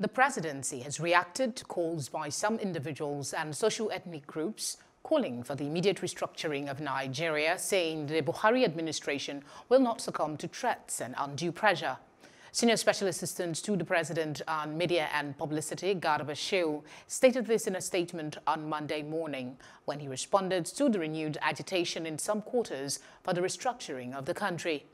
The presidency has reacted to calls by some individuals and socio-ethnic groups calling for the immediate restructuring of Nigeria, saying the Buhari administration will not succumb to threats and undue pressure. Senior Special Assistant to the President on Media and Publicity, Garba Shehu, stated this in a statement on Monday morning when he responded to the renewed agitation in some quarters for the restructuring of the country.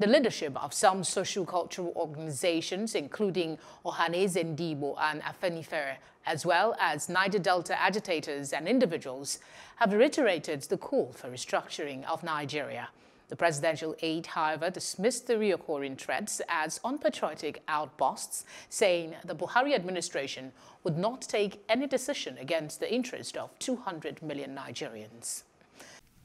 The leadership of some social-cultural organizations, including Ohanaeze Ndigbo and Afenifere, as well as Niger Delta agitators and individuals, have reiterated the call for restructuring of Nigeria. The presidential aide, however, dismissed the reoccurring threats as unpatriotic outbursts, saying the Buhari administration would not take any decision against the interest of 200 million Nigerians.